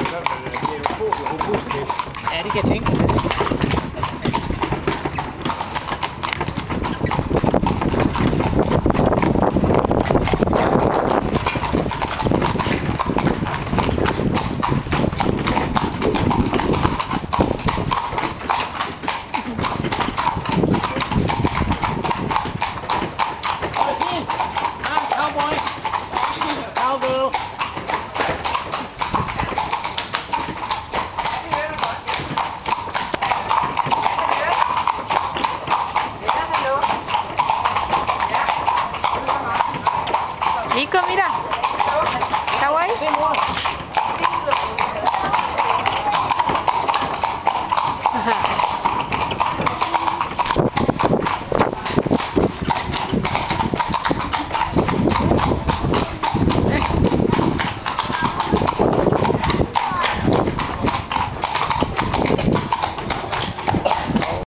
jo sådan, at det er nogle få robuste. Ja, det kan jeg tænke. Nico, mira. ¿Está guay? Ajá.